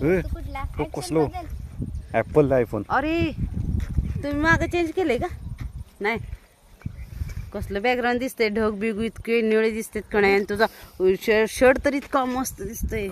कुठला? तो कसलो? ॲपल आयफोन अरे तुम्ही मागं चेंज केले का? नाही. कसलं बॅकग्राऊंड दिसतंय ढग बिग इतके निळे दिसतात का नाही आणि तुझा शर्ट तर इतका मस्त दिसतंय.